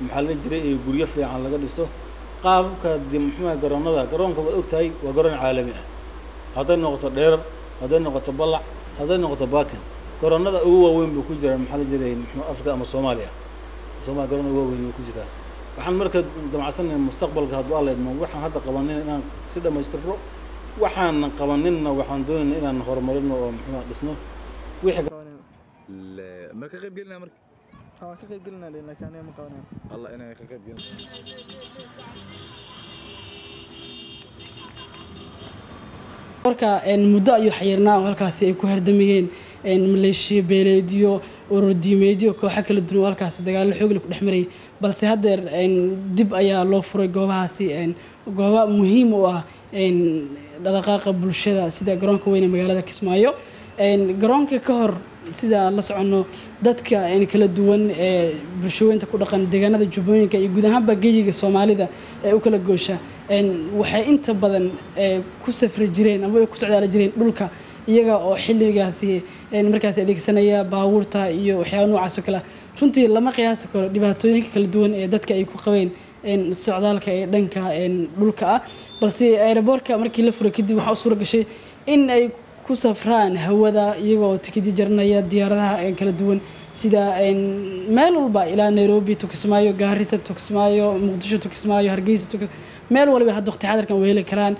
maxaa la jiray iyo guryo fiican laga dhiso qaabka de muxuuaha garoonada garoonka waad ogtahay waa garoon caalami ah. Hadday noqoto dheerar hadday noqoto ballac hadday noqoto bakin garoonada ugu waaweyn buu ku jiraa maxaa la jiray mxu africa ama soomaaliya? Soomaliya garoon ugu waaweyn buu ku jiraa. Waxaan marka damacsanay mustaqbalka hadduu alla idmo waxaan hadda qabanayna inaan si dhamaystirno waxaanan qabaninna waxaan doonayna inaan horumarino oo muxuuha dhisno. Ma ka qayb gelinaa marka? Ka qayb gelinaa laakiin aniga ma qabanaya allah inay ka qayb gelin marka muddo ayuu xayirnaa oo halkaasi ay ku hardamayeen maleeshiya beeleedyo ururdiimeedyo kooxo kala duwan oo halkaasi dagaallo xoogli ku dhex marayay balse haddeer dib ayaa loo furay goobahaasi gooba muhiim u ah dhaqdhaqaaqa bulshada sida garoonka weyn ee magaalada kismaayo. Garoonka ka hor sida aan la soconno dadka kala duwan ee bulshooyinta ku dhaqan deegaanada jubbooyinka iyo guud ahaanba geyiga soomaalida ee u kala goosha. Waxay inta badan ku safri jireen ama ku socdaali jireen dhulka iyaga oo xilligaasi markaasi adeegsanaya baabuurta iyo waxyaaba noocaas oo kale. Runtii lama qiyaasi karo dhibaatooyinka kala duwan ee dadka ay ku qabeen socdaalka ee dhanka dhulka ah. Balse aeroboortka markii la furay kadib waxaa u suura gashay in ay ku safraan hawada iyagoo tikidi jaranaya diyaaradaha kala duwan sida meel walba ilaa nairobi tukismaayo gaarisa tukismaayo muqdisho tukismaayo hargeysa meel waliba hadda waqti xadarkan way heli karaan